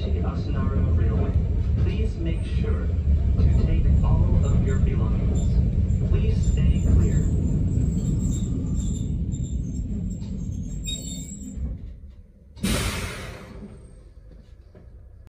approaching Asunaro Railway, please make sure to take all of your belongings. Please stay clear.